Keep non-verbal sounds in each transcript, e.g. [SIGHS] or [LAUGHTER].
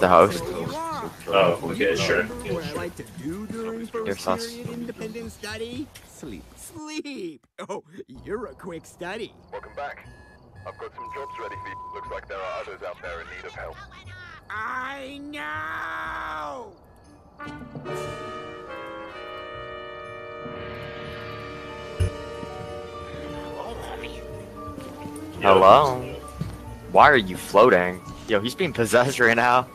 the host. Oh, okay, sure. What I like to do during Your first period independent study? Sleep. Sleep. Oh, you're a quick study. Welcome back. I've got some jobs ready for you. Looks like there are others out there in need of help. I know. Hello? Why are you floating? Yo, he's being possessed right now.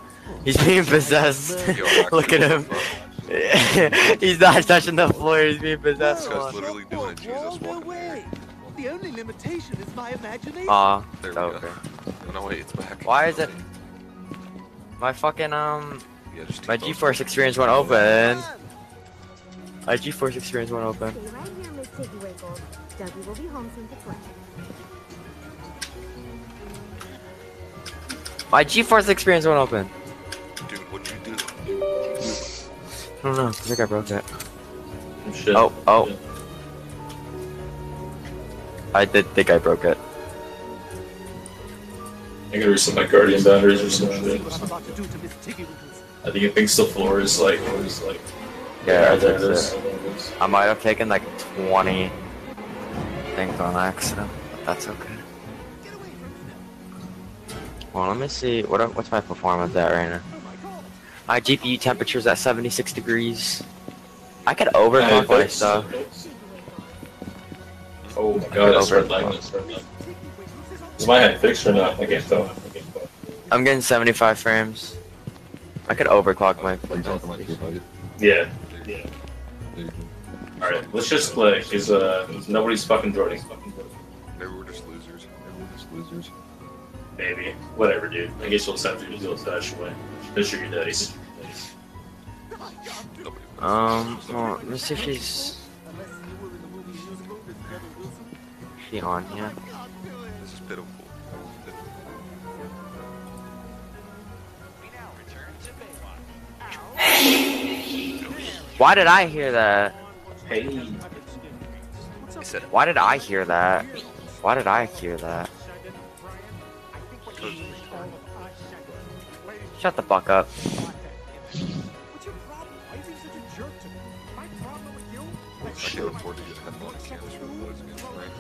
He's being possessed. [LAUGHS] Look at him. [LAUGHS] he's not touching the floor, he's being possessed. This guy's literally doing it, Jesus. Welcome here. The only limitation is my imagination. Aw, There we over. go. Oh, no, wait, it's back. Why is it? My fucking, um, Yeah, my keep posting. GeForce experience won't open. My GeForce experience won't open. Stay right here, Miss Tiggy Winkle. Dougie will be home soon to play. My GeForce experience won't open. Dude, what'd you do? I don't know. I think I broke it. Shit. Oh, oh. I did think I broke it. I gotta reset my guardian boundaries or some shit. I'm about to do to Miss Tiggy Winkles. I think it thinks the floor is like, is like. Yeah, I there think it is. I might have taken like 20 things on accident, but that's okay. Well, let me see. What what's my performance at right now? My GPU temperature is at 76 degrees. I could overclock my stuff. Oh my god, that's Over. red line. That's red line. Is my head fixed or not? I can't tell. I can't tell. I'm getting 75 frames. I could overclock my. Yeah. Yeah. Alright, let's just like, cause uh, nobody's fucking joining. Maybe we're just losers. Maybe we're just losers. Maybe. Whatever, dude. I guess you'll just have to deal with that anyway. That's your daddies. Nobody. Um, well, let's see if she's. She on here? This is pitiful. Why did I hear that? Hey. He said, Why did I hear that? Why did I hear that? Shut the fuck up. What's your problem? Why are you being such a jerk to me? My problem with you? I can't afford to get headphones. Can't just realize again, right?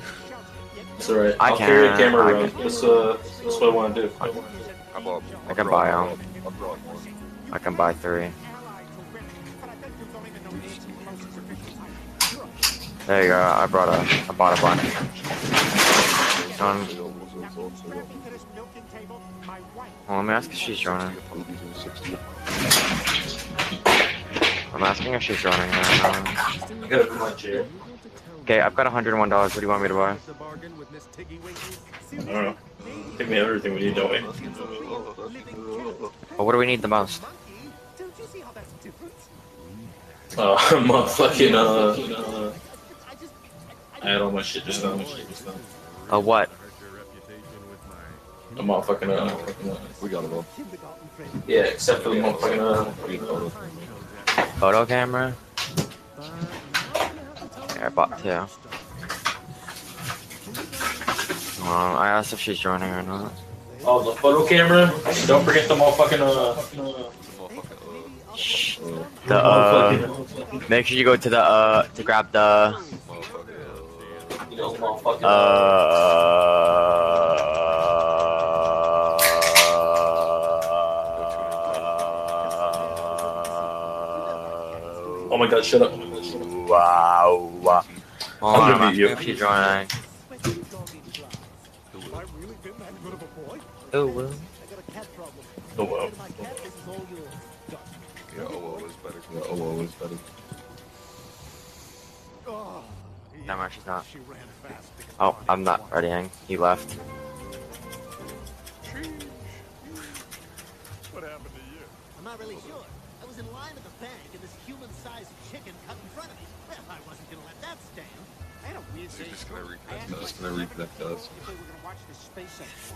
It's alright. I I'll carry a camera I around. can- That's, uh, that's what I want to do. How about I can buy 'em. I'll draw one. I can buy three. There you go. I brought a. I bought a bunch. Um, well, let me ask if she's joining. I'm asking if she's joining. Right I gotta put my chair. Okay, I've got $101. What do you want me to buy? The bargain with Miss Tiggy Winkles. I don't know. Give me everything we need, don't we? Well, what do we need the most? Don't you see how that's different? Oh, [LAUGHS] motherfucking, uh, I had all my shit just now. A what? A motherfucking, uh, We got it all. Yeah, except for the motherfucking, uh, Photo camera? Yeah, I bought two. Um, I asked if she's joining or not. oh, the photo camera. Don't forget the motherfucking, uh, Shh. The, uh, make sure you go to the, uh, to grab the, uh, oh my god, shut up. wow. Hold I'm gonna beat you. she's joining. Have I really been that good of a boy? Oh, well. I got a cat problem. Oh wow. My cat, this is all yours. Done. yeah, oh, well, it's better. Yeah, oh, well, it's better. Oh, No, no, she's not. she ran fast. because Oh, Bonnie I'm not was readying. He left. What happened to you? I'm not really sure. Gonna watch the SpaceX.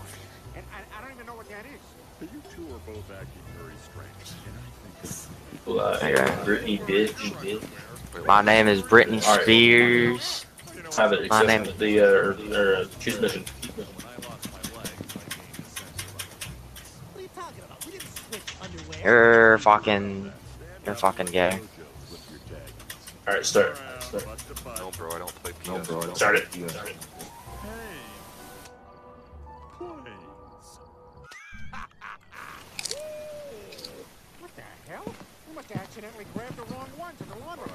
And I, I don't even know what that is. But You two are both acting very strange, and I think it's Like, Britney, bitch, bitch. My name is Britney Alright. Spears. Have it, My name is the, uh, or, or, uh, choose mission. What are you talking about? We didn't switch underwear. You're fucking. You're fucking gay. Alright, start. Start. No, bro, I don't play PS. No, bro, I don't Start it. play PS. Start it. What the hell? You must have accidentally grabbed the wrong one to the laundry.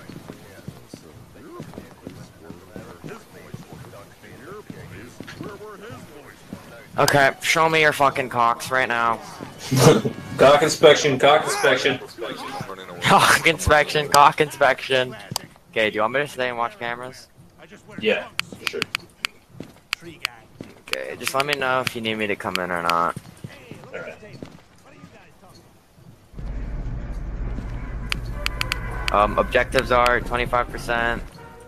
Okay, show me your fucking cocks right now. [LAUGHS] cock inspection, cock inspection. I'm. [LAUGHS] Cock inspection, cock inspection. Okay, do you want me to stay and watch cameras? Yeah, for sure. Tree guy. Okay, just let me know if you need me to come in or not. Alright. Um, objectives are 25%.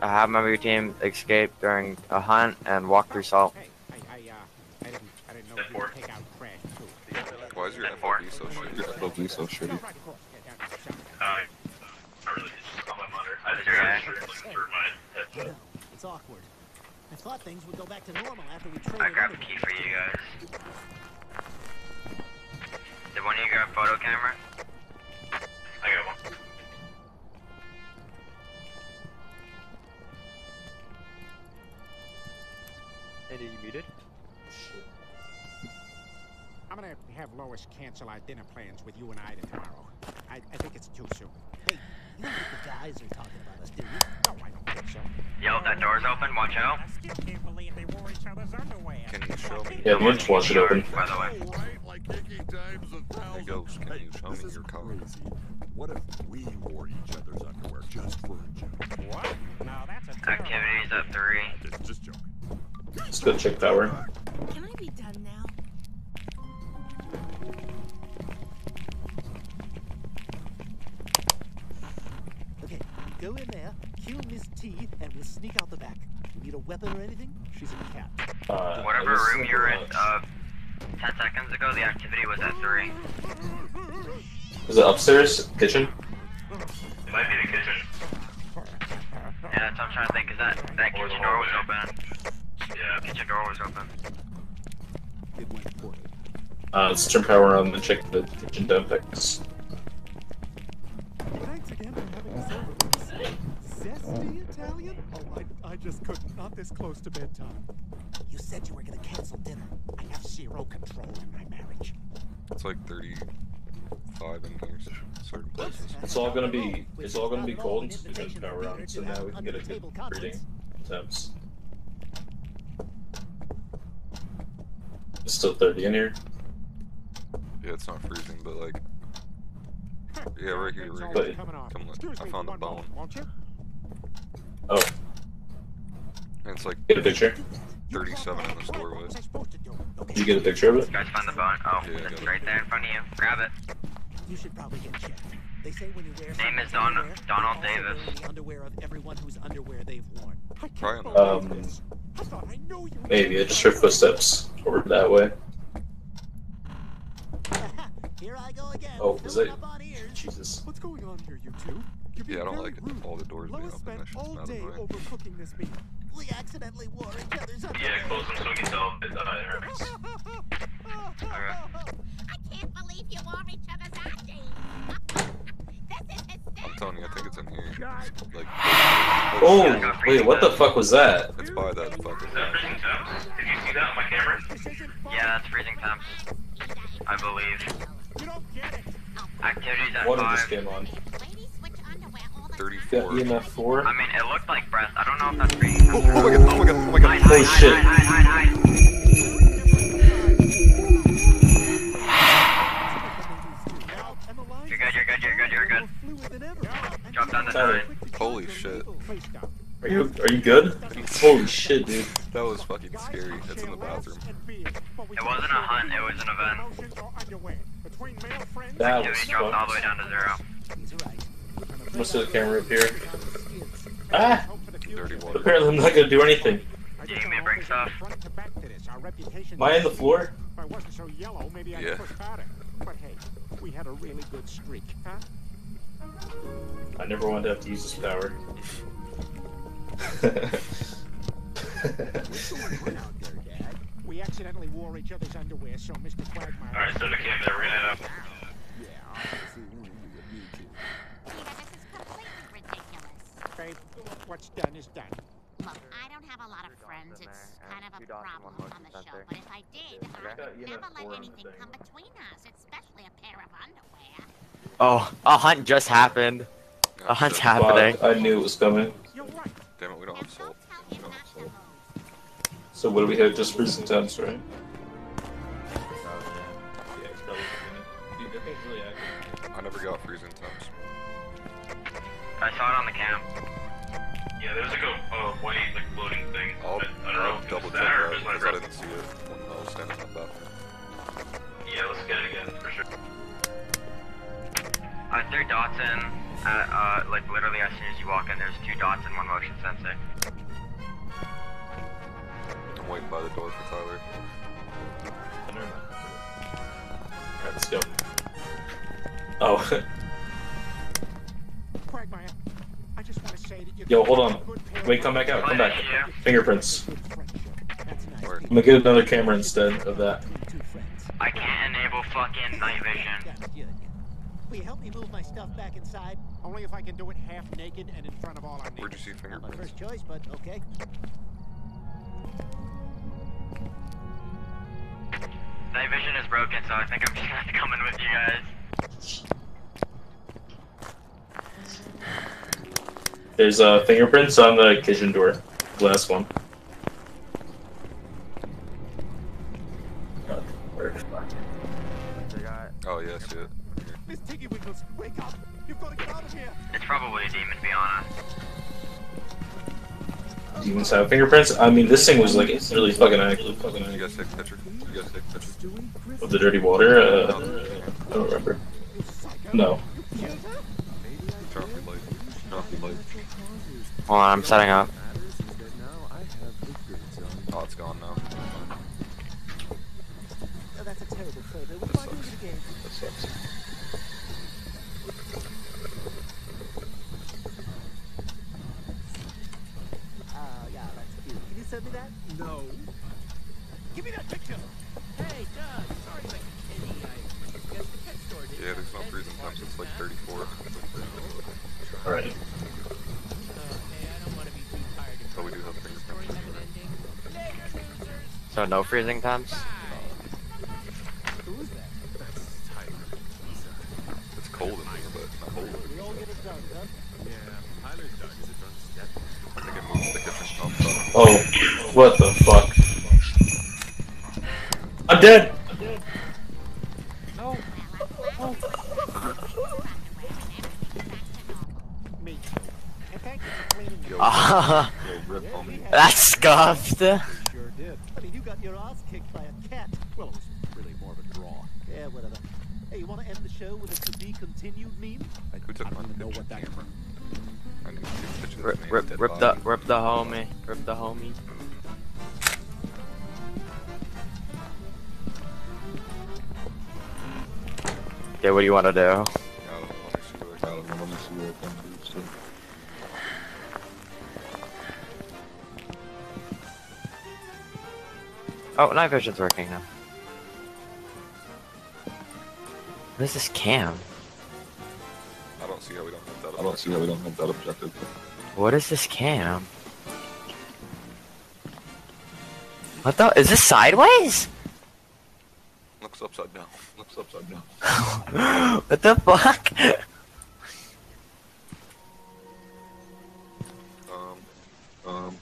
Uh, have member of your team escape during a hunt and walk through salt. I, I, I didn't, I didn't know Four. you take out trash too. Why is your FOV so shitty? Your FOV so shitty. Right across. Yeah, down to the center. I really just on my monitor. I just Yeah. through. It's awkward. I thought things would go back to normal after we traded I grabbed a key for you guys. Did one of you grab a photo camera? I got one. Hey, you muted? I'm gonna have Lois cancel our dinner plans with you and Ida tomorrow. I, I think it's too soon. Hey, you don't think the guys are talking about us, do you? No, I don't think so. Yo, that door's open, watch out. I still can't believe they wore each other's underwear. Can you show me? Yeah, we'll just watch it open. By the way. Right, like icky times a Hey. Ghost, can you show me your cock? crazy. What if we wore each other's underwear just for a joke? What? No, that's a Activities at 3. Just, just joking. Let's go check that Can upstairs? Kitchen? It might be the kitchen. Yeah, that's what I'm trying to think, is that, that Or the kitchen door was open. Yeah. Kitchen door was open. It went poorly. Uh, let's turn power on and check the kitchen dump packs. Thanks again for having us over. Zesty Italian? Oh, I, I just couldn't. Not this close to bedtime. You said you were gonna cancel dinner. I have zero control in my marriage. It's like 35 in here, s- certain places. It's all gonna be it's all gonna be cold because power on, so now we can get a good reading temps. It's still 30 in here. Yeah, it's not freezing, but like, yeah, right here, right here. Coming on. Come look, I found the bone. moment, won't you? Oh, And it's like get a picture. 37 in this What doorway. I supposed? Did you get a picture of it? You guys find the bone? Oh, Yeah, I it's it. right there in front of you. Grab it. You should probably get checked. They say when you wear Name is someone's Don- underwear, Donald Davis. the underwear of everyone whose underwear they've worn. I can't Um, this. I thought I knew you. Maybe I just heard footsteps over that way. [LAUGHS] Here I go again. Oh, is it- up on ears. Jesus. What's going on here, you two? You're Yeah, I don't like rude. all the doors being Lois open. spent That shit's all not day annoying. overcooking this meat. We accidentally wore each other's underwear. Yeah, close them so we can tell if it's uh, [LAUGHS] Arabics. I can't believe you wore each other's acting. [LAUGHS] this is hysterical. I'm telling you, I think it's in here. Like, Oh, wait, what the fuck was that? it's by that fucking thing. Did you see that on my camera? This isn't. Yeah, that's freezing temps. I believe. You don't. Activities at One of just 5. came on. Ladies switch underwear all the time. 34. Got EMF 4. I mean, it looked like breath. I don't know if that's freezing temps. Oh my god, oh my god, oh my god. Hide, hide, Oh, shit. hide, hide, hide, hide. Good, you're good, Drop down the Tyler. nine. Holy shit. Are you are you good? Holy shit, dude. That was fucking scary. It's in the bathroom. It wasn't a hunt, it was an event. That was Activity dropped all the way down to zero. He's right. Let's do the camera up here. Ah! Dirty But water. apparently I'm not gonna do anything. Do you need me bring stuff? Am I on the floor? If I wasn't so yellow, maybe I'd Yeah we had a really good streak, huh? I never wanted to have to use this power. [LAUGHS] we accidentally wore each other's underwear, so Mr. Quagmire... Alright, so the cam. Yeah, obviously one of you this is completely ridiculous. Okay, what's done is done. Look, I have a lot of friends. It's kind of a problem on the show. But if I did, I would never let four on the anything come between us, especially a pair of underwear. Oh, a hunt just happened. A hunt's happening. I knew it was coming. Damn it, we don't have salt. don't tell him No, not to salt. So what do we have? Just freezing temps, right? Oh, Yeah, it's probably gonna- Dude, that thing's really active. I never got freezing temps. I saw it on the cam. Yeah, there's like a, a oh, white like floating thing. I'll, I, I don't know I'll if double check that or that if it's like because I didn't see it when I was standing on that. Yeah, let's get it again for sure. I threw dots in, at, uh, like literally as soon as you walk in, there's two dots and one motion sensor. I'm waiting by the door for Tyler. Alright, let's go. Oh, [LAUGHS] Quagmire, I just want to say that you Yo, hold on. Wait, come back out. Come back. Fingerprints. That's nice. I'm gonna get another camera instead of that. I can't enable fucking night vision. Will you help me move my stuff back inside? Only if I can do it half naked and in front of all our Where'd you neighbors. see Not my fingerprints? first choice, but okay. Night vision is broken, so I think I'm just gonna have to come in with you guys. There's uh, fingerprints on the kitchen door. Last one. Oh, yeah, I see it. Miss Tiggy Wiggles, wake up! You've got to get out of here! It's probably a demon, to be honest. Demons have fingerprints. I mean, this thing was like it's really fucking active. Fucking You active. guys take picture? You guys take a picture? Of the dirty water. Uh, I don't remember. No. Turn off your light. Turn off your light. Hold on, I'm setting up. Oh, it's gone now. Oh, that's a terrible photo. We'll That try doing sucks. it again. That sucks. Ah, yeah, that's cute. Can you send me that? No. Give me that picture! Hey, Doug, sorry to make a kitty. I guess the pet store did Yeah, there's no freezing temps. It's like 34. All right. Uh, hey, I don't want to be too tired of But we do have trying to make fingerprints. have an ending. Later, losers. So no freezing temps? The, rip the homie. Rip the homie. Okay, what do you want to do? I don't know, let me see what I got. Let me see what I can do, so. Oh, night vision's working now. What is this cam? I don't see how we don't have that. I don't see how we don't have that objective. What is this cam? What the? Is this sideways? Looks upside down. Looks upside down. [LAUGHS] what the fuck? Um, um,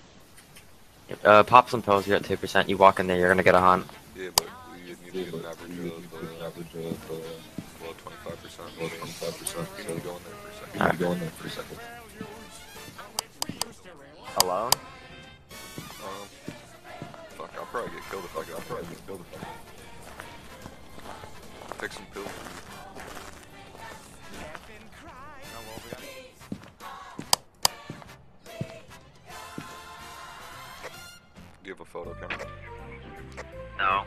Uh, pop some pills. You're at two percent. You walk in there, you're gonna get a hunt. yeah, but we need to get an average of, uh, average of, uh, well, 25%. Well, 25%. We need go in there for a second. We need go in there for a second. Alone? I'll probably get killed if I go. I'll probably get killed if I go. Take some pills. Do you have a photo camera? No.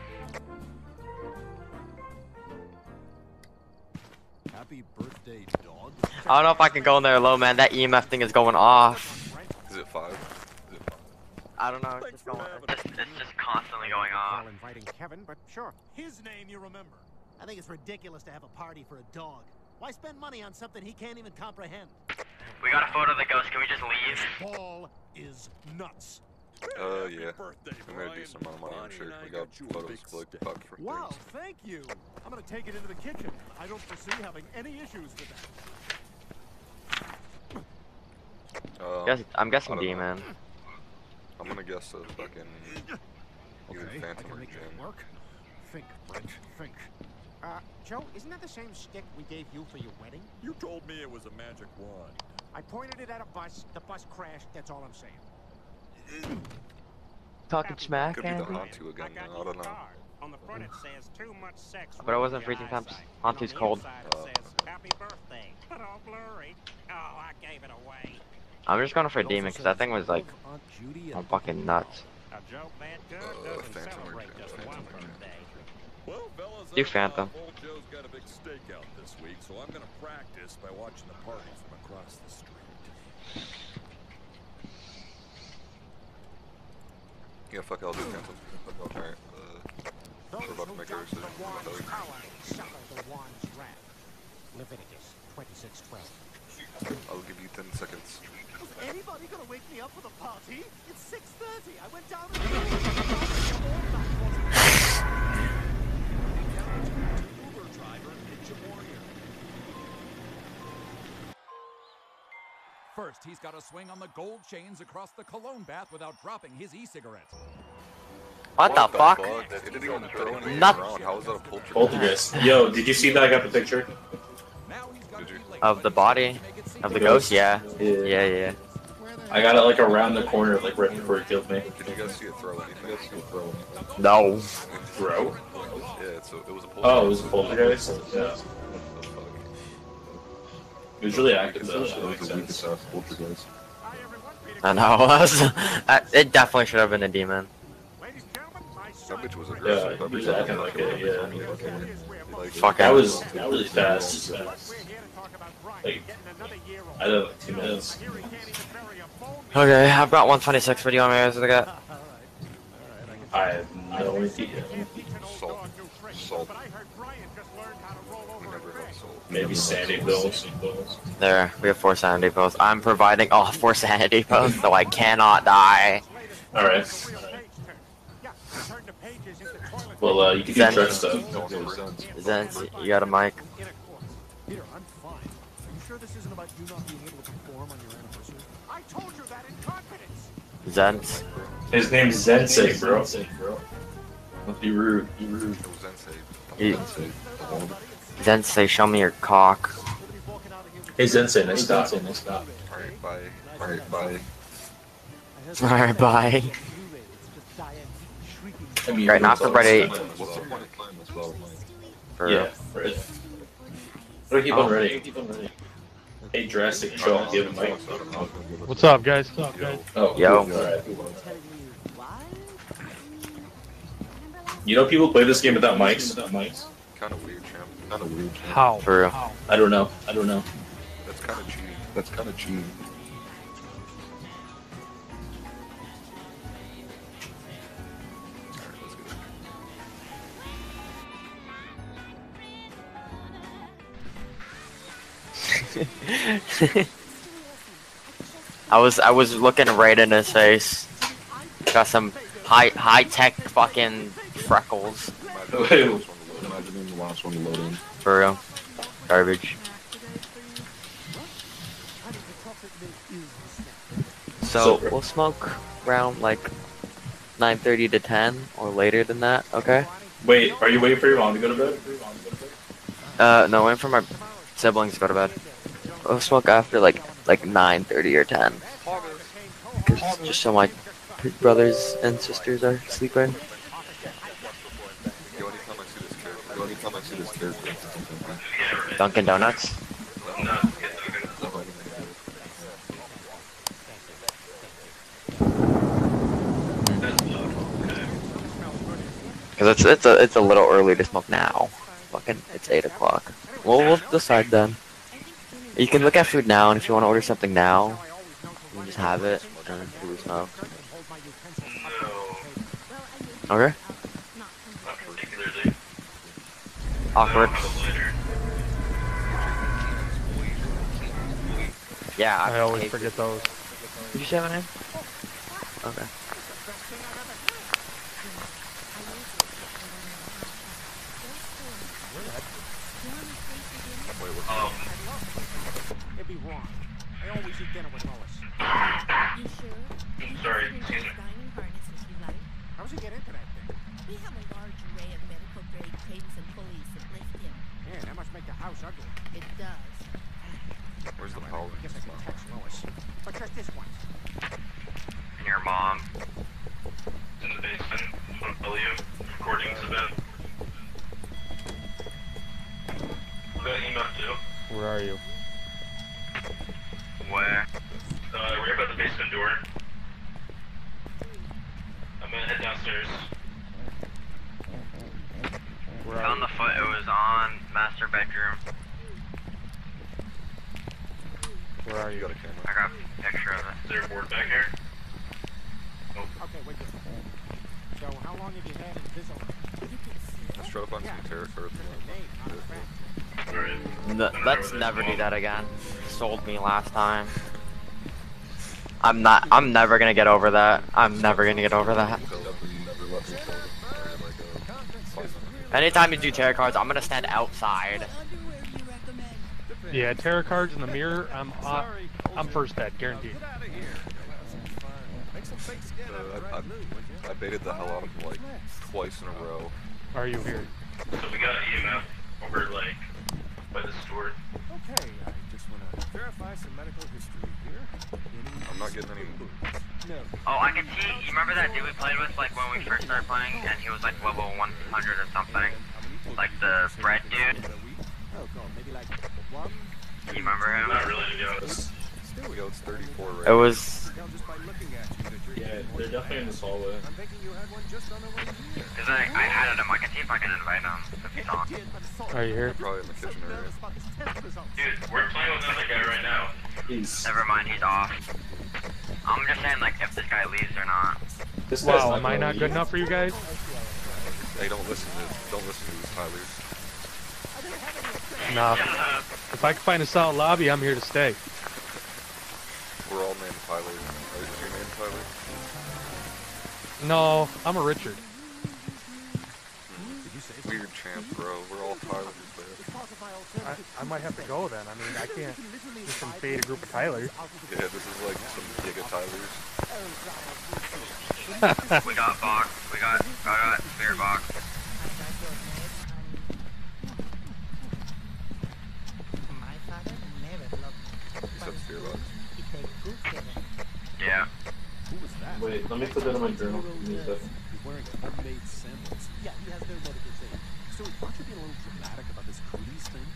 Happy birthday, dog. I don't know if I can go in there alone, man. That EMF thing is going off. Is it five? Is it five? I don't know. It's just, going, it's, just, it's just constantly going off. While inviting Kevin, but sure. His name you remember. I think it's ridiculous to have a party for a dog. Why spend money on something he can't even comprehend? We got a photo of the ghost. Can we just leave? Ball is nuts. Uh, yeah. birthday, We made a Brian. decent amount of money, I'm sure. We got got a photos big of like stick. buck for Wow, things. thank you. I'm gonna take it into the kitchen. I don't foresee having any issues with that. Um, Guess, I'm guessing don't know. Demon. I'm gonna guess a fucking either Okay, Phantom or make work. Think, Brent, think. Uh, Joe, isn't that the same stick we gave you for your wedding? You told me it was a magic wand. I pointed it at a bus. The bus crashed. That's all I'm saying. Talking smack, Could be the Hantu again. I don't know. On the front it says too much sex. But it wasn't freezing temps. Hantu's cold. Oh, okay. Happy birthday. [LAUGHS] But all blurry. Oh, I gave it away. I'm just going for a demon because that thing was like, I'm fucking nuts. A joke that good Uh, Phantom or celebrate Jinn, just Phantom one or Jinn. birthday. Well, fellas, Do Phantom. Uh, old Joe's got a big stakeout this week, so I'm gonna practice by watching the party from across the street. Yeah, fuck, I'll do Phantom. Alright, uh, we're about to make a doubt the decision. wand's I'll tell you. power suffer the wand's wrath. Leviticus 26:12. I'll give you 10 seconds. Was anybody gonna wake me up for the party? It's 6.30. I went down and... Uber driver, First, he's got to swing on the gold chains across the cologne bath without dropping his e-cigarette. What the fuck? It didn't even throw anything Not- around. How is that a poltergeist? Poltergeist. Yo, did you see that I got the picture? Of the body? to make it seem Of the like- ghost? Yeah. Yeah. Yeah, yeah. I got it like around the corner, like right before he killed me. Did you guys see it throw anything? No. Bro? Yeah, it's a, it was a poltergeist. Oh, it was a poltergeist? Yeah. It was really active though. so that makes sense. Hi, everyone. Peter I know [LAUGHS] it was. It definitely should have been a demon. Ladies and gentlemen, my That bitch was Yeah, aggressive. he That was acting like it, yeah. Like, Fuck That it. was really fast. We're here to talk about Brian Like, getting another year old. I did like two minutes. I hear he can't even bury a bone Okay, I've got 126. What do you want me to get? I have no idea. Salt. Salt. I heard Brian just learned how to roll we over never a had fish. salt. Maybe sanity pills. There, we have four sanity pills. I'm providing all four sanity pills, so I cannot die. Alright. Yeah, turn the pages into toilet Well, uh, you can do Zen. trust stuff. Zen, you got a mic? This isn't about you not being able to perform on your anniversary? I told you that in confidence. Zen. His name's Zensei, bro. Don't be rude. Be rude. It was Sensei. You- Sensei. Zen say, show me your cock. Hey, Zensei, nice stop. Nice stop. Alright, bye. Alright, bye. Alright, bye. I mean, Right, not for Friday. What's the point? For Yeah, real. right. What do I keep on oh. ready? Hey, drastic show up, give him mic. What's up, guys? What's up, guys? Oh, Yo. Alright. You know people play this game without mics? Without mics? Kind of weird, champ. Kind of weird. Champ. How? For real. I don't know. I don't know. That's kind of cheating. That's kind of cheating. I was I was looking right in his face. Got some high high tech fucking freckles. Imagine the last one to load in. For real. Garbage. So we'll smoke around like 9:30 to 10 or later than that. Okay. Wait, are you waiting for your mom to go to bed? Uh, no, waiting for my siblings to go to bed. We'll smoke after like like 9:30 or 10. 'Cause just so my brothers and sisters are sleeping. Dunkin' Donuts. Mm. Cause it's it's a it's a little early to smoke now. Fucking it's eight o'clock. Well, we'll decide then. You can look at food now, and if you want to order something now, you can just have it and do the smoke. Okay. Awkward. Yeah, I always hate- forget those. Did you say my name? Okay. Wait, what's Um, It'd be wrong. I always eat dinner with Lois. You sure? I'm sorry, Even excuse those me. dining harnesses you like. How does he get into that thing? We have a large array of medical grade cranes and pulleys that lift him. Man, that must make the house ugly. It does. Where's the I power? guess I can text Lois. But just this once. And your mom. in the basement. I'll tell you. Recordings of it. We got email too. Where are you? Where? Uh, right by the basement door. I'm gonna head downstairs. Where are On you? the foot, it was on master bedroom. Where are You you? got a camera? I got a picture of it. Is there a board back here? Okay, wait just a minute. So, how long have you had Invisalign? You can see Let's try to find some tarot cards. The name, not the fact. Alright. N- let's never do that again. Sold me last time. I'm not. I'm never gonna get over that. I'm never gonna get over that. Never let me tell them. Or like a five minute. Anytime you do tarot cards, I'm gonna stand outside. underwear do you recommend? Yeah, tarot cards in the mirror. I'm uh, I'm first bet, guaranteed. Uh, I, I, I baited the hell out of him like twice in a row. Are you here? So we got EMF over like by the store. Okay, I just want to verify some medical history here. I'm not getting any. No. Oh, I can see. You remember that dude we played with, like when we first started playing, and he was like level 100 or something, like the bread dude. Oh god, maybe like one. You remember him? Not really, to be honest. Here we go, it's 34 right It was. Tell just by looking at you that you're Yeah, they're definitely in this hallway. I'm thinking you had one just on the way here. Cause I, I added him. I can see if I can invite him if he's on. Did, I'm sorry. Are you here? Probably in the kitchen area. Nervous about this test results. Dude, we're playing with another guy right now. He's. Never mind, he's off. I'm just saying, like, if this guy leaves or not. This guy's Wow, am I not good enough for you guys? Hey, don't listen to don't listen to these Tylers. Nah. If I can find a solid lobby, I'm here to stay. We're all named Tyler. Is your name Tyler? No, I'm a Richard. Hmm. Weird champ, bro. We're all Tylers. I, I might have to go then. I mean, I can't just invade a group of Tylers. Yeah, this is like some giga Tylers. [LAUGHS] We got box. We got, I got spirit box. My father never loved me. You said spirit box. He take good care of me. Yeah. Wait, let me put that in my journal. Give me a second. He's wearing homemade sandals. Yeah, he has no medical training. So aren't you being a little dramatic about this cooties thing?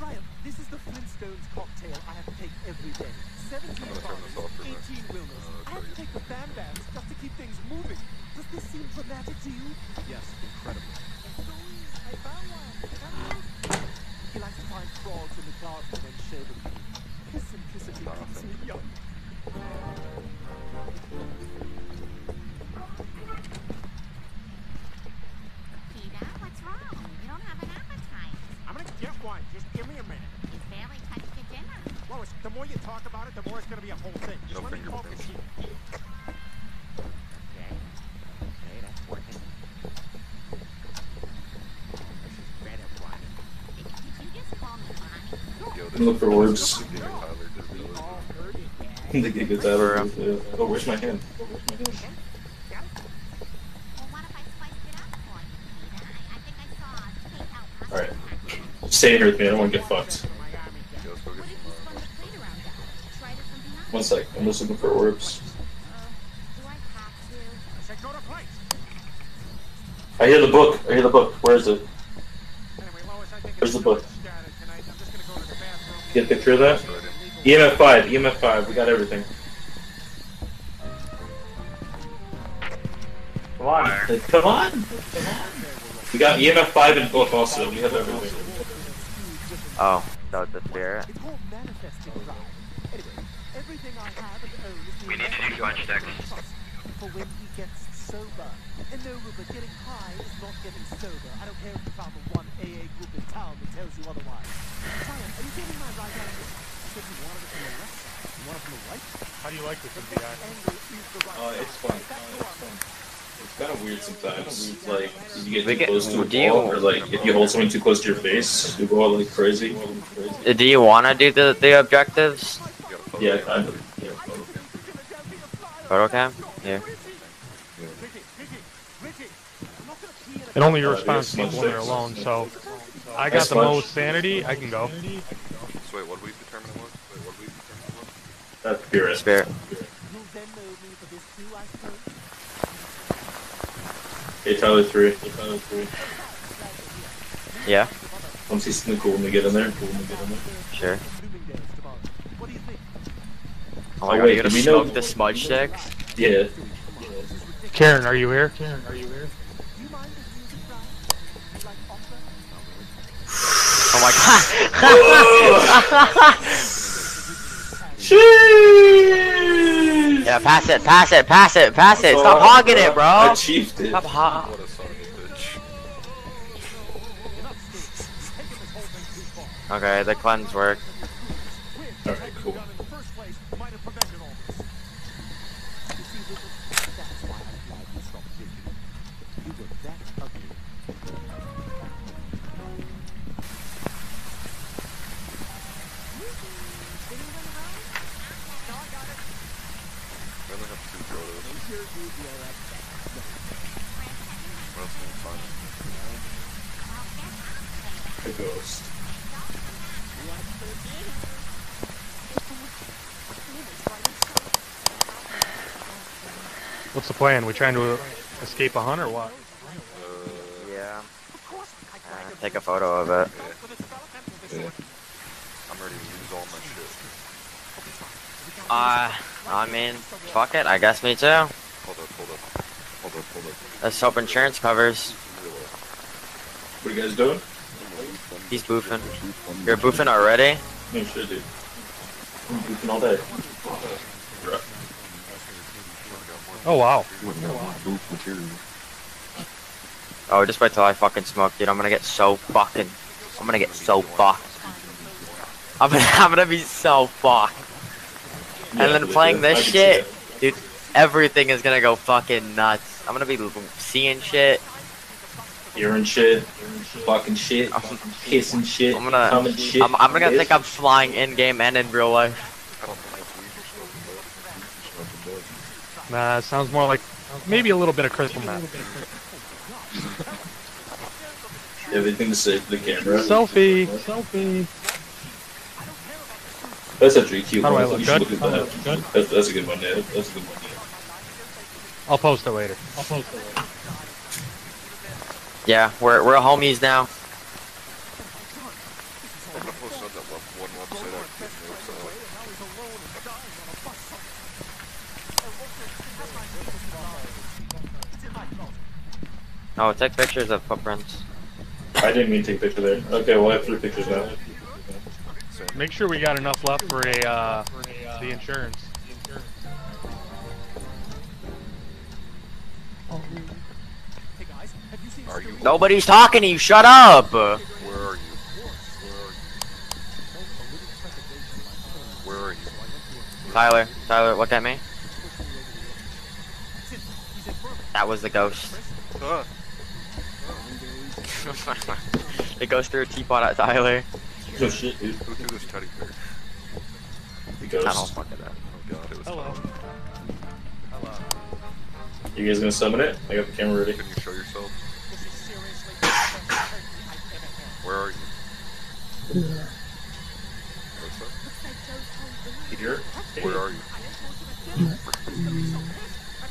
Brian, this is the Flintstones cocktail I have to take every day. 17 I'm gonna turn this off for a bottles, 18 Wilmers. Uh, I have to take the Bam Bams just to keep things moving. Does this seem dramatic to you? Yes, [LAUGHS] it up for you, Peter? I, I think I saw a takeout Alright. Stay here with me. I don't want to get fucked. My army guy. Yo, let's go get What if some. you spun the plate around that? Tried it from behind? One sec. I'm just looking for orbs. I have to? I said go to place. I hear the book. I hear the book. Where is it? Anyway, Lois, I think Where's it's the book? started tonight. I'm just gonna go to the bathroom. Get a picture of that? EMF 5. EMF 5. We got everything. Come on. Come on. We got EMF 5 and book also. We have everything. Oh, that was the spirit. It's called manifesting drive. Anyway, everything I have and own We need to do punch decks. For when he gets sober. And no, Rupert, getting high is not getting sober. I don't care if you found the one AA group in town that tells you otherwise. Brian, are you getting my right answer? How do you like this in VR? Uh, it's fun. Uh, it's fun. It's kind of weird sometimes. Like, if you get too get- close to a do you- wall, or like if you hold something too close to your face, you go all like crazy. Uh, Do you want to do the the objectives? You got a photo. Yeah, kind of. Yeah. Photo cam? Yeah. It only Uh, responds to yes, people when they're alone, so I got the most sanity, I can go. So wait, what did we determine it was? Wait, what did we determine it was? That's spirit. Spirit. Hey, Tyler three. Hey, Tyler three. Yeah. Once he's something cool when we get in there. Cool when we get in there. Sure. What do you think? Oh my Oh, god, wait, you gonna do we know- smoke the smudge sticks? Yeah. Karen, are you here? Karen, are you here? Oh my god. yeah, pass it, pass it, pass it, pass it. Stop hogging it, I bro. chiefed it. Stop hog. What a son of a bitch. Okay, the cleanse work. Alright, cool. The ghost. What's the plan? We trying to uh, escape a hunt or what? Yeah. Uh, take a photo of it. Yeah. I'm ready to lose all my shit. Uh, I mean, fuck it. I guess me too. Hold up, hold up. Hold up, hold up. Let's hope insurance covers. What are you guys doing? He's boofing. You're boofing already? No shit, dude. I'm goofing all day. Oh wow. Oh, just wait till I fucking smoke, dude. I'm gonna get so fucking. I'm gonna get so fucked. I'm gonna, [LAUGHS] I'm gonna be so fucked. Yeah, and then playing this shit, dude, everything is gonna go fucking nuts. I'm gonna be seeing shit. Hearing shit, fucking shit, kissing shit, I'm gonna, coming shit. I'm, I'm gonna think I'm flying in game and in real life. I don't think that's weed or stuff, Nah, it sounds more like maybe a little bit of crystal meth. Everything to say for the camera. Selfie. Selfie. That's actually a cute How one. I I look? think you should Good? look at that. That's, that's a good one, yeah. That's a good one, yeah. I'll post it later. I'll post it later. Yeah, we're we're homies now. I'm gonna post on that web- one website I clicked notes on. Oh, take pictures of footprints. I didn't mean to take a picture there. Okay, well I have three pictures now. Make sure we got enough left for a uh, the insurance. Nobody's talking to you. Shut up. Where are you? Where are you? Where are you? Tyler, Tyler, look at me. That was the ghost. Ah, [LAUGHS] it goes through a teapot at Tyler. No shit, dude. who threw this teddy bear? The I don't ghost. fucking know. Oh god, it was Hello. Tyler. You guys gonna summon it? I got the camera ready. Can you show yourself? Where are you? What's up? Here. Where are you?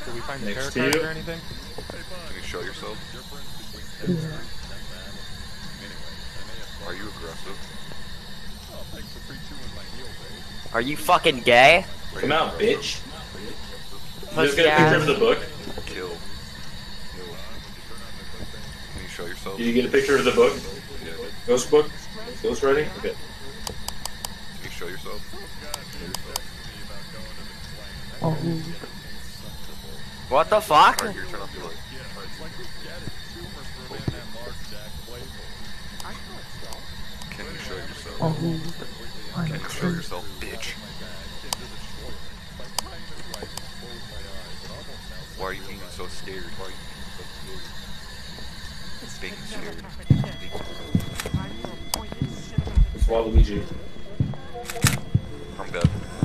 Did we find the Next tarot to you. or anything? Can you show yourself? Are you aggressive? Are you fucking gay? Come out, bitch. You guys Pussy got a picture of the book? Kill. Can you show yourself? Did you get a picture of the book? Yeah. Ghost book? Ghost writing? Okay. Can you show yourself? Oh. What the fuck? Alright, here, turn off your light. Can you show yourself? Oh. Can you show yourself, bitch. Why are you being so scared? Why are you being so scared? Being scared. It's Waluigi. I'm dead.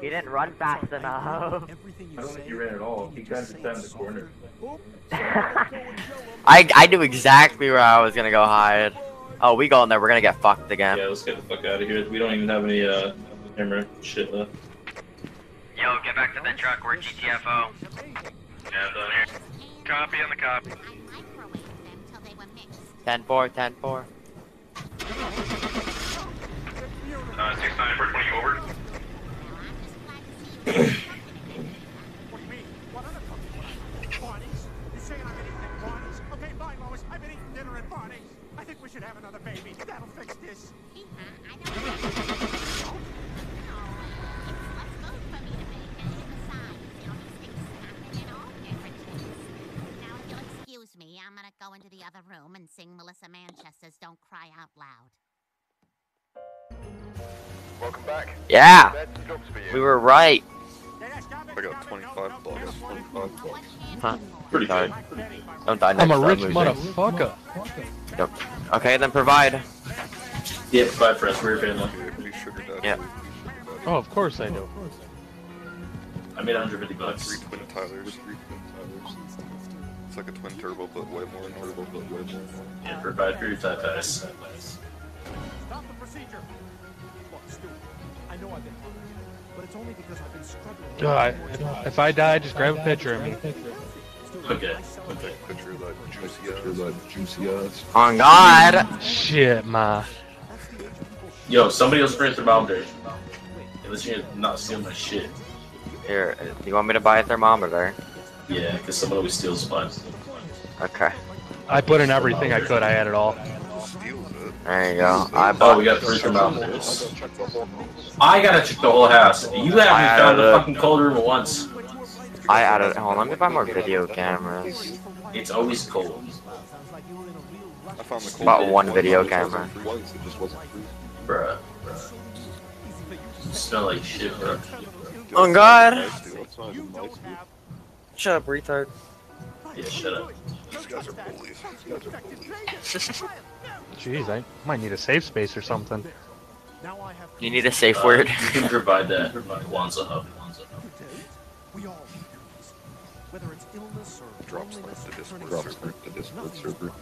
He didn't run fast Sorry, enough. I don't think he ran at all. He kind of sat in the corner. [LAUGHS] [LAUGHS] I I knew exactly where I was gonna go hide. Oh, we go in there. We're gonna get fucked again. Yeah, let's get the fuck out of here. We don't even have any uh camera shit left. Yo, get back to the truck. We're GTFO. Yeah, done here. Copy on the copy. 10-4, 10-4. Excuse me, I'm gonna go into the other room and sing Melissa Manchester's "Don't Cry Out Loud." Welcome back. Yeah, There's some jobs for you. we were right. I got 25 bucks. 25 bucks. Huh. Pretty Retard. good. Don't die next I'm a time, rich motherfucker. Yep. Okay, then provide. Yeah, provide for us. We're your family. Be sugar daddy. Yeah. Oh, of course I do. I made 150 bucks. Three twin Tylers. Three twin Tylers. It's like a twin turbo, but way more turbo, but way more. Yeah, provide for your tie ties. Stop the procedure. Look, Stu, I know I've been bothered, but it's only because I've been struggling. with uh, God, hemorrhoids. if I die, just grab a picture of me. Stu, Okay. I sell I'll take a picture of that juicy ass. that juicy ass. On God. Shit, ma. Yo, somebody else bring a thermometer. Unless you're not stealing my shit. Here, uh, do you want me to buy a thermometer? Yeah, because someone always steals mine. Okay. I put in everything I could. I had it all. There you go. I Oh, we got three thermometers. I'll check the whole house. I gotta check the whole house. You haven't I found the fucking cold room once. I added. Hold on, let me buy more video cameras. It's always cold. I found the cold Bought room one once, video it just wasn't camera. Freezing. It just wasn't freezing. Bruh. You smell like shit, bro. On God. Nice, dude. Outside is nice, dude. Shut up, retard. Yeah, shut up. These guys are bullies. These guys are bullies. Jeez, I might need a safe space or something. Now I have You need a safe Uh, word. You [LAUGHS] can provide that. Kwanzaa Hub. We all need these. Whether it's illness or Drops loneliness left the or turning Discord sick, server. The Discord server.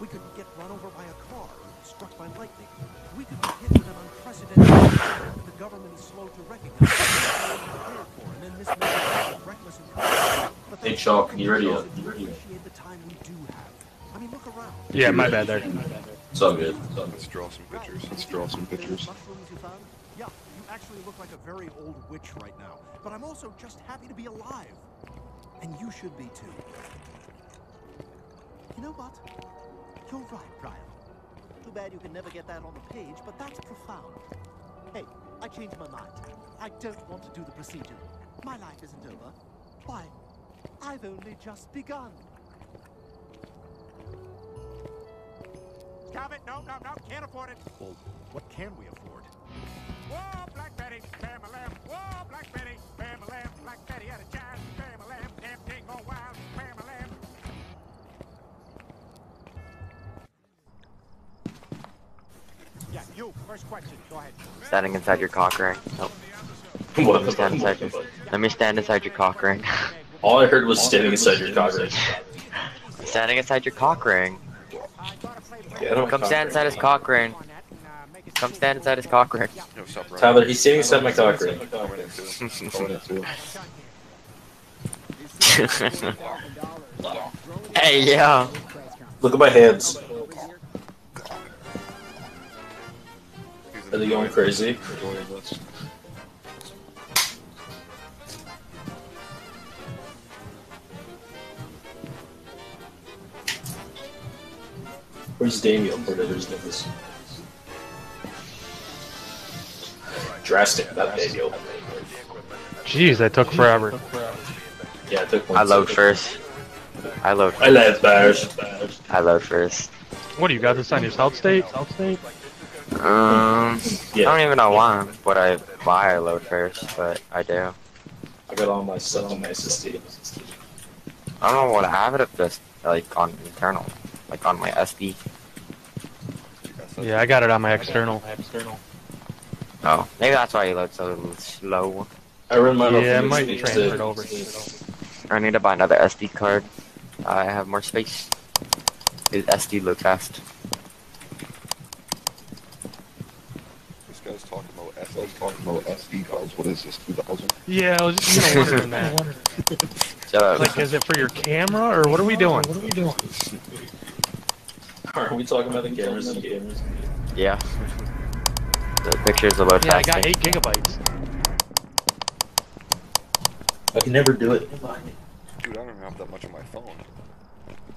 We could get run over by a car struck by lightning. We could be hit with an unprecedented event that the government is slow to recognize. prepared for, and then mismanaged with reckless encouragement. But Hey, Chalk, why you ready we yet? should appreciate the time we do have. I mean, look around. Yeah, my bad there. It's all good. It's all good. Let's draw some pictures. Let's draw some pictures. Mushrooms you found? Yeah, you actually look like a very old witch right now. But I'm also just happy to be alive. And you should be too. You know what? You're right, Brian. Too bad you can never get that on the page, but that's profound. Hey, I changed my mind. I don't want to do the procedure. My life isn't over. Why? I've only just begun. Stop it! No, no, no! Can't afford it. Well, what can we afford? Whoa, Black Betty, bam a lamb. Whoa, Black Betty, bam a lamb. Black Betty First question. Go ahead. Standing inside your cock ring. Nope. [LAUGHS] What Let me stand inside your. fuck? Let me stand inside your cock ring. [LAUGHS] All I heard was standing inside your cock ring. [LAUGHS] standing inside your cock ring. Yeah, Come stand inside his cock ring. Come stand inside his cock ring. Yo, what's up, bro? Tyler, he's standing inside my cock ring. Going into it. Going into it. hey, yeah. Look at my hands. He's Are they going crazy? enjoying this. Where's Daniel? Whatever oh, his name is. Drastic, not Daniel. Jeez, that took forever. Yeah, it took one I load first. I load. I love bears. I load first. What do you got this on your South State? South State? Um, Yeah. I don't even know why, but I buy a load first, but I do. I got all my stuff on my SSD. I don't know what I have it at this like on internal, like on my SD. Yeah, I got it on my external. External. Oh, maybe that's why you load so slow. I run my off Yeah, it might transfer it instead. over. I need to buy another SD card. I have more space. His SD load fast. This guy's talking about SD talking about SD cards. What is this? 2000? Yeah, I was just kinda wondering that. [LAUGHS] Shut up. Like, is it for your camera or what are we doing? What are we doing? Are we talking about the cameras and gamers? Yeah. The pictures about load Yeah, I got eight gigabytes. I can never do it. Dude, I don't have that much on my phone.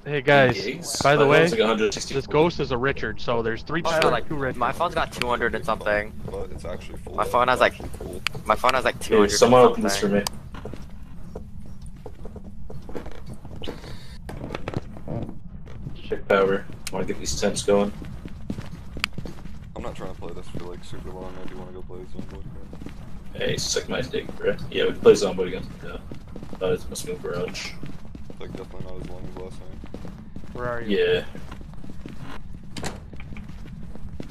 Hey guys, Gigs? by the My way, like this ghost is a Richard, so there's three Oh, people, like, two Richards. my phone's got 200 and something. But it's actually full. My phone has like, It's full. my phone has like 200. Hey, 200. someone open this for me. Check power. Want to get these tents going? I'm not trying to play this for like super long. I do want to go play Zomboid again. Hey, suck my dick, bro. Yeah, we can play Zombie again. Yeah. Uh, it must be a garage. Like definitely not as long as last time. Where are you? Yeah.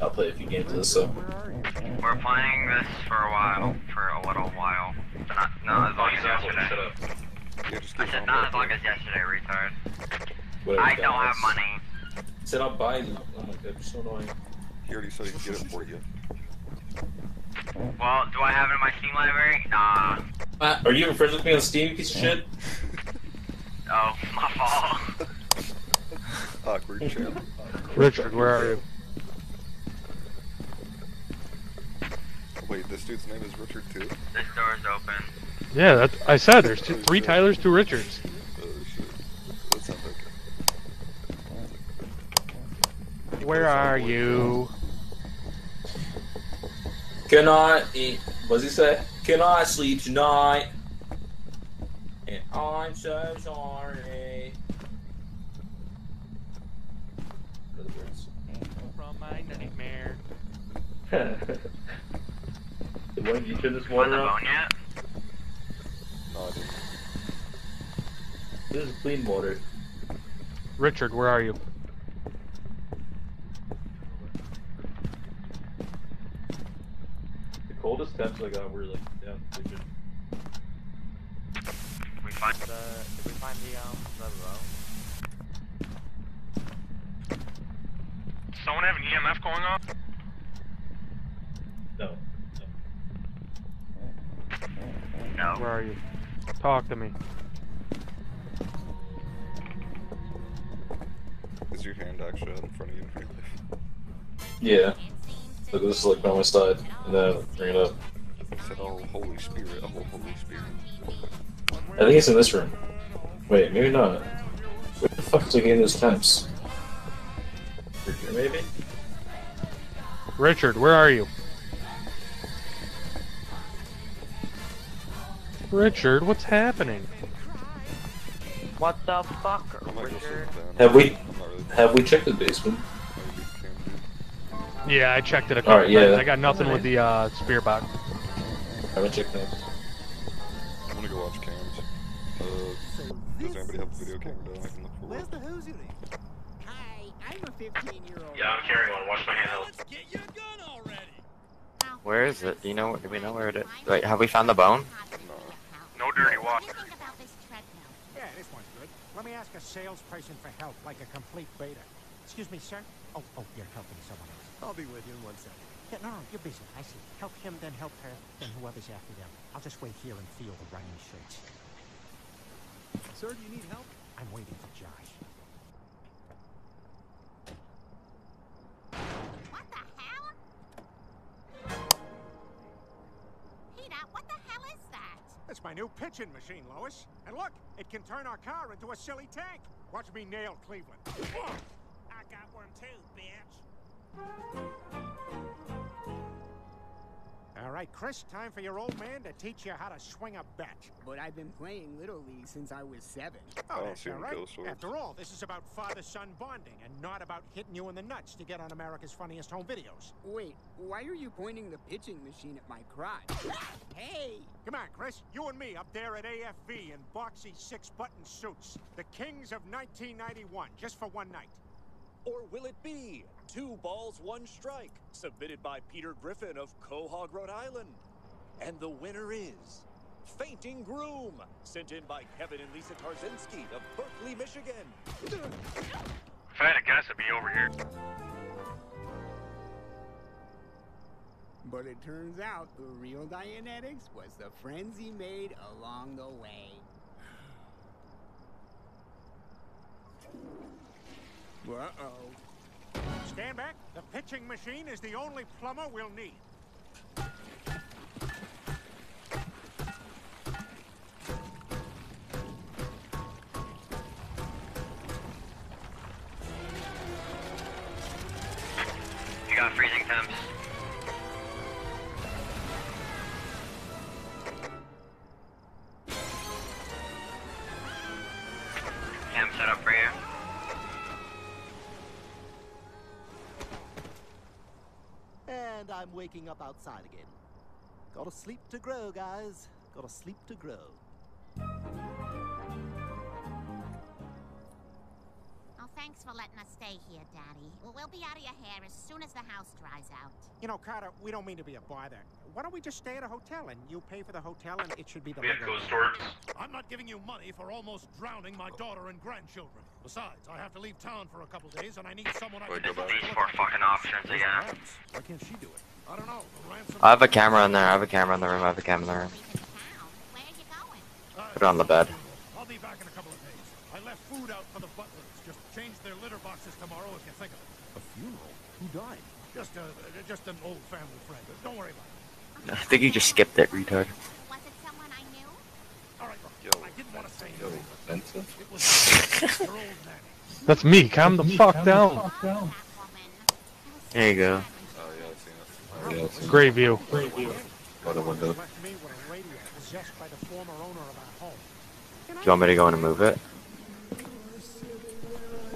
I'll play a few games of this, so. We're playing this for a while, for a little while. Not, not as long as yesterday. Yeah, just I said not as long as yesterday, retard. Whatever, I don't have guys. money. Said I'll buy them. Oh my god, you're so annoying. He already said he'd get it for you. Well, do I have it in my Steam library? Nah. Ah, are you even friends with me on Steam, you piece of shit? Oh, my fault. [LAUGHS] Awkward champ. [LAUGHS] Richard, where are you? Wait, this dude's name is Richard too? This door's open. Yeah, that, I said there's two, three Tylers, two Richards. Oh shit. That sounds okay. Where are you? Can I eat? What does he say? Can I sleep tonight? And I'm so sorry. What are the words? From my nightmare. [LAUGHS] When you turn this On water the on? bone yet? No, I didn't. This is clean water. Richard, where are you? The coldest temps I got were like down to Did We find the. Did we find the um the row? Someone have an EMF going on? No. No. Where are you? Talk to me. Is your hand actually out in front of you in real life? Yeah. Look, this is like by my side, and then bring it up. Said, oh, Holy Spirit, oh, Holy Spirit. I think it's in this room. Wait, maybe not. Where the fuck is it getting those temps? Over here, maybe? Richard, where are you? Richard, what's happening? What the fuck, I might go Richard? Have we I'm not really. have we checked the basement? Maybe can do. Yeah, I checked it a couple Alright, yeah. times. I got nothing with the uh, spirit box. I haven't checked that. I'm gonna go watch cams. Uh, does anybody have a video camera down I can look for Where's it? the hosiery? Hi, I'm a 15 year old. Yeah, I'm carrying one. Watch my handheld. Let's get your gun already. Where is it? Do you know? Do we know where it is? Wait, have we found the bone? No dirty water. What do you think about this treadmill? Yeah, this one's good. Let me ask a salesperson for help, like a complete beta. Excuse me, sir? Oh, oh, you're helping someone else. I'll be with you in one second. Yeah, no, no, you're busy. I see. Help him, then help her, then whoever's after them. I'll just wait here and feel the running shirts. Sir, do you need help? I'm waiting for Josh. What It's my new pitching machine, Lois. And look, it can turn our car into a silly tank. Watch me nail Cleveland. I got one too, bitch. All right, Chris, time for your old man to teach you how to swing a bat. But I've been playing Little League since I was seven. I don't that's see all any right. After all, this is about father-son bonding and not about hitting you in the nuts to get on America's Funniest Home Videos. Wait, why are you pointing the pitching machine at my crotch? [LAUGHS] hey! Come on, Chris. You and me up there at AFV in boxy six-button suits. The kings of 1991, just for one night. Or will it be Two Balls, One Strike, submitted by Peter Griffin of Quahog, Rhode Island? And the winner is Fainting Groom, sent in by Kevin and Lisa Tarzinski of Berkeley, Michigan. If I had a guess, it'd be over here. But it turns out the real Dianetics was the friends he made along the way. [SIGHS] Uh-oh. Stand back. The pitching machine is the only plumber we'll need. Waking up outside again. Gotta sleep to grow, guys. Gotta sleep to grow. Oh, thanks for letting us stay here, Daddy. Well, we'll be out of your hair as soon as the house dries out. You know, Carter, we don't mean to be a bother. Why don't we just stay at a hotel and you pay for the hotel and it should be the We have Lego ghost man. I'm not giving you money for almost drowning my daughter and grandchildren. Besides, I have to leave town for a couple days, and I need someone I can go back. trust These to four look fucking options again. Why can't she do it? I don't know. I have a camera in there. I have a camera in the room. I have a camera in the room. Where are you going? Uh, Put it on the bed. I'll be back in a couple of days. I left food out for the butlers. Just change their litter boxes tomorrow if you think of it. A funeral? Who died? Just a, just an old family friend. Don't worry about it. I think you just skipped it, retard. Was it someone I knew? All right, look. Yo. I didn't want to say Yo, no. It was your old nanny. That's me. Calm the fuck down. That woman. There you go. Oh, yeah, I've seen it. Yeah, I've seen. Great view. By the window. Left me with a radio possessed by the former owner of our home. Can Do you want me to go in and move it?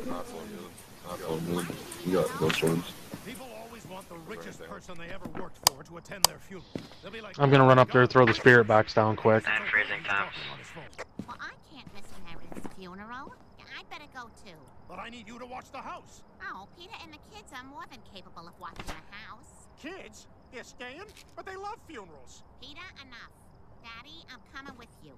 Not for you. Not for me. You got ghost orbs. People always want the richest there. person they ever worked for to attend their funeral. They'll be like, I'm gonna run up there, and throw the spirit box down quick. And freezing He's temps. talking on his phone. Well, I can't miss Meredith's funeral. I'd better go too. But I need you to watch the house. Oh, Peter and the kids are more than capable of watching the house. Kids? They're staying? But they love funerals. Peter, enough. Daddy, I'm coming with you.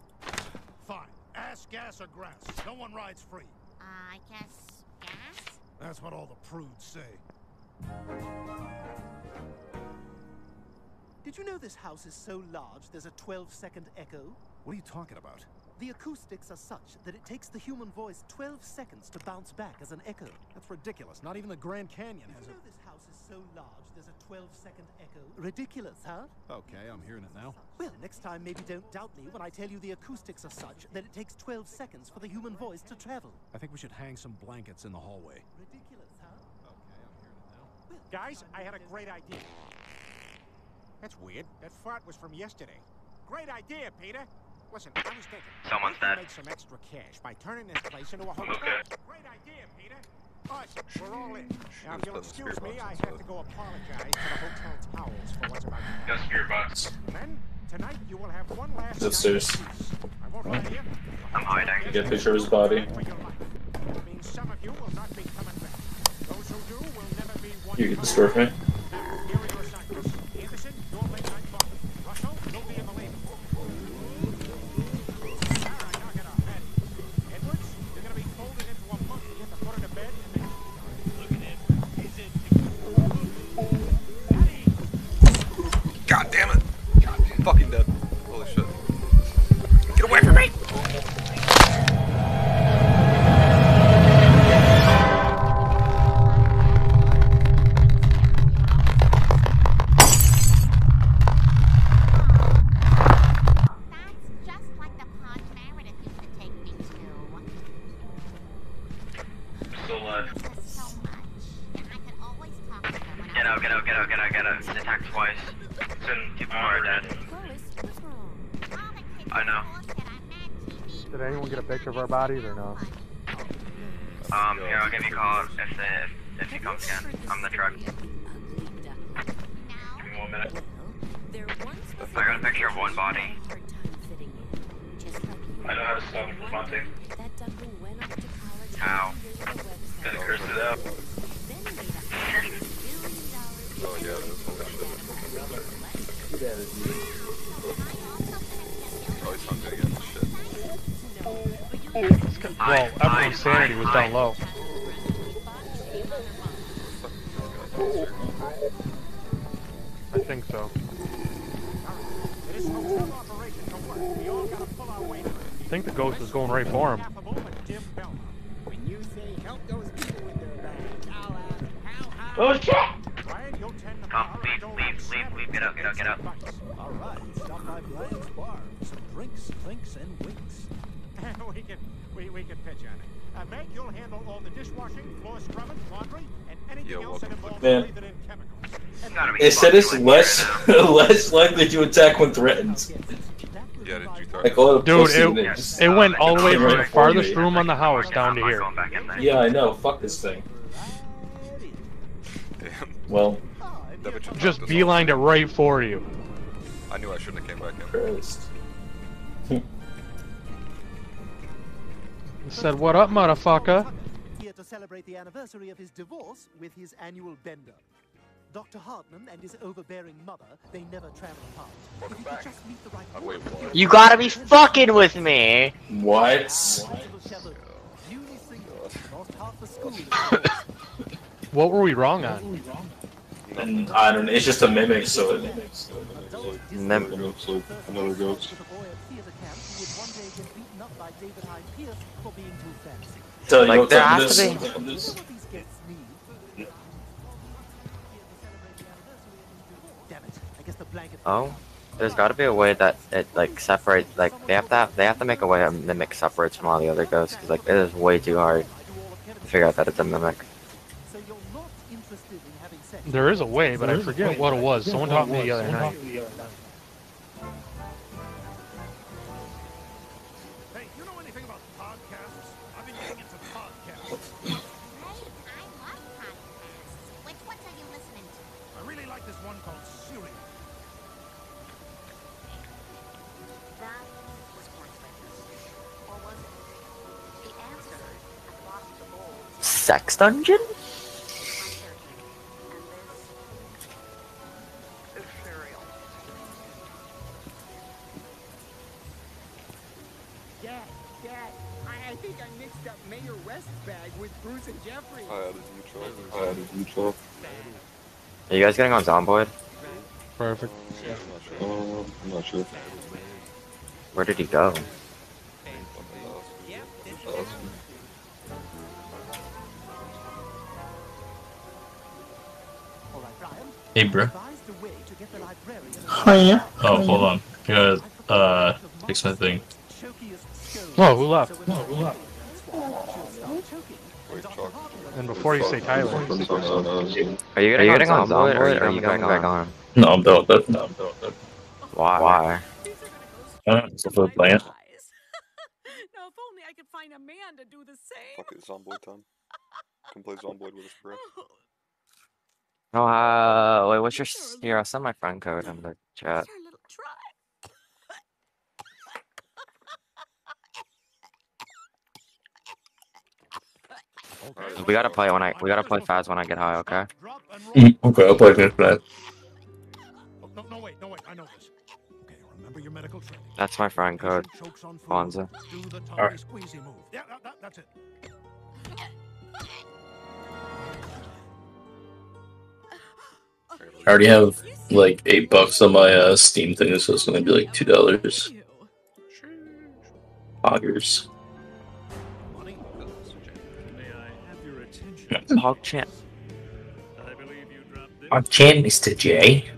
Fine. Ass, gas, or grass. No one rides free. Uh, I guess gas? That's what all the prudes say. Did you know this house is so large there's a 12 second echo? What are you talking about? The acoustics are such that it takes the human voice 12 seconds to bounce back as an echo. That's ridiculous. Not even the Grand Canyon Did has you a... know this house is so large there's a 12 second echo? Ridiculous, huh? Okay, I'm hearing it now. Well, next time maybe don't doubt me when I tell you the acoustics are such that it takes 12 seconds for the human voice to travel. I think we should hang some blankets in the hallway. Ridiculous, huh? Okay, I'm hearing it now. Guys, I had a great idea. That's weird. That fart was from yesterday. Great idea, Peter. Listen, I was thinking. Someone's we could dead. Make some extra cash by turning this place into a hotel. Okay. Great idea, Peter. Us, we're all in. Now, if you'll excuse me, I have to go apologize to the hotel towels for what's about to happen. Got spirit box. Then, tonight you will have one last He's night upstairs. I won't lie to you. I'm hiding. Get a picture of his body. For your life. It means some of you will not be coming back. Those who do will never be one. You get the store for me? Did anyone get a picture of our bodies or no? Um, here, I'll give you a call if, they, if, if he comes again. I'm the truck. Give me one minute. I got a picture of one body. I know how to stop him from hunting. How? Gonna curse it out. Oh yeah, that's all that shit. Oh, he's hunting again. Shit. Well, everyone's sanity was down low. I think so. It is no full operation to work. We all gotta pull our weight. I think the ghost is going right for him. Jim Belma. When you say help those people with their bags, I'll ask how high. Oh shit! Brian, you'll tend to Come, leave, leave, leave, leave, get up, get up, get up. All right, stop by Brian's bar. Some drinks, clinks, and winks. [LAUGHS] we can we, we can pitch on it. Uh, Meg, you'll handle all the dishwashing, floor scrubbing, laundry, and anything Yeah, else that welcome. involves Man. breathing in chemicals. It said it's less [LAUGHS] less likely to attack when threatened. Yeah, did you throw Like a little Dude, it, just it went all the way from right the farthest room on the house down to here. Yeah, I know. Fuck this thing. Damn. Well, Just attacked beelined it right for you. I knew I shouldn't have came back in. Christ. Said, what up, motherfucker? Here to celebrate the anniversary of his divorce with his annual bender. Dr. Hartman and his overbearing mother, they never travel apart. If he could just meet the right Uh. You gotta be fucking with me! What? Little shepherd, newly single, lost half the school. What were we wrong on? And I don't. It's just a mimic, so it. mimics. Mem- David Hyde Pierce for being too fancy. Tell you Like, what's there has to be- this- Some of these guests need. Damn it! I guess the blanket. Oh? There's gotta be a way that it, like, separates, like, they have to have, they have to make a way that mimic separates from all the other ghosts, because, like, it is way too hard to figure out that it's a mimic. So you're not interested in having sex. There is a way, but I forget what it was. Someone taught me the other night. Sex dungeon? is cereal. Dad, Dad, I, I think I mixed up Mayor West's bag with Bruce and Jeffrey. I added neutral. I added neutral. Are you guys getting on Zomboid? Perfect. I'm not sure. Uh, I'm not sure. Where did he go? Hey, bro. Advised a way to get the librarian. Hiya. Oh, hold on. Gotta, uh, fix my thing. Oh, who left? Wait, Chalk. And before you say Tyler. Are you getting, you getting on Zomboid, or are you coming back on? No, I'm done with that. No, I'm done with that. Why? Why? I don't know. Still feel playing. [LAUGHS] Now, if only I could find a man to do the same. Fuck it, Zomboid time. Come play Zomboid with us, bro. [LAUGHS] Oh, uh, wait, what's your, s- here, I'll send my friend code in the [LAUGHS] chat. We gotta play when I, we gotta play fast when I get high, okay? Mm, okay, I'll play good for. Oh, no, no, wait, no, wait. I know this. Okay, remember your medical training. That's my friend code, Chokes. Bonza. Do the tongue Alright. Yeah, that, that, that's it. [LAUGHS] I already have like eight bucks on my uh, Steam thing, so it's gonna be like two dollars. Poggers. Hog champ. Hog champ, Mr. J.